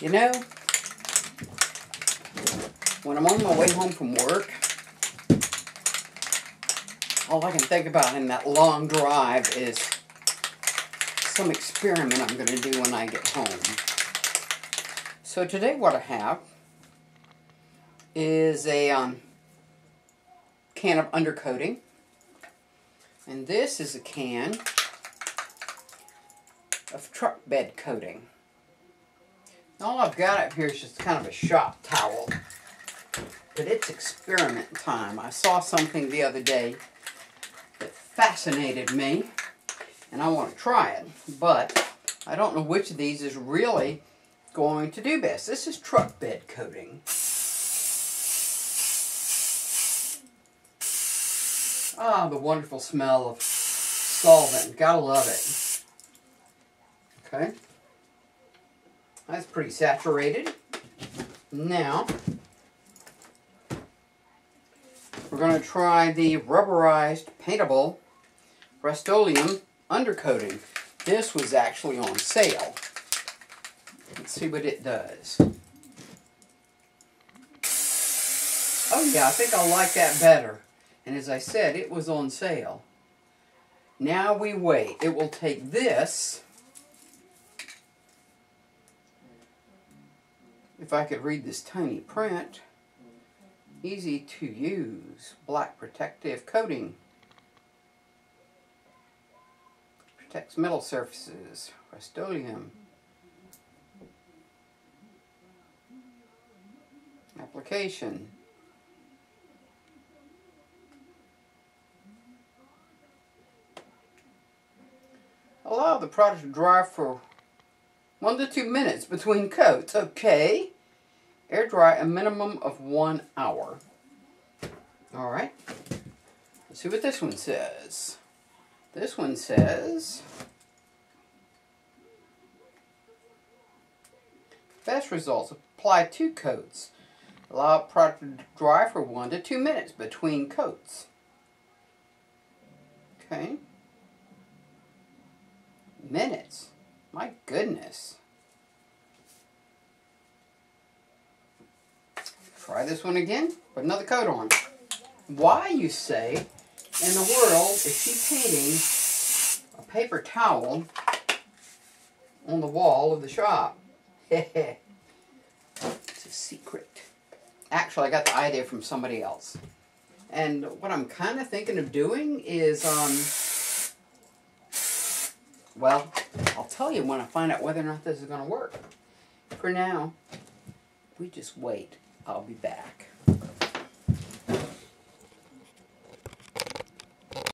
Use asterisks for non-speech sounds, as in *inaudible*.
You know, when I'm on my way home from work, all I can think about in that long drive is some experiment I'm going to do when I get home. So today what I have is a um, can of undercoating. And this is a can of truck bed coating. All I've got up here is just kind of a shop towel. But it's experiment time. I saw something the other day that fascinated me. And I want to try it. But I don't know which of these is really going to do best. This is truck bed coating. Ah, the wonderful smell of solvent. Gotta love it. Okay. That's pretty saturated. Now, we're going to try the rubberized paintable Rust-Oleum undercoating. This was actually on sale. Let's see what it does. Oh yeah, I think I'll like that better. And as I said, it was on sale. Now we wait. It will take this if I could read this tiny print, easy to use, black protective coating. Protects metal surfaces, Rust-Oleum. Application. Allow the product to dry for one to two minutes between coats. Okay. Air dry a minimum of one hour. Alright. Let's see what this one says. This one says... Best results. Apply two coats. Allow product to dry for one to two minutes between coats. Okay. Minutes. My goodness. Try this one again. Put another coat on. Why, you say, in the world is she painting a paper towel on the wall of the shop? *laughs* it's a secret. Actually, I got the idea from somebody else. And what I'm kind of thinking of doing is, um, well, tell you when I find out whether or not this is going to work. For now, we just wait. I'll be back.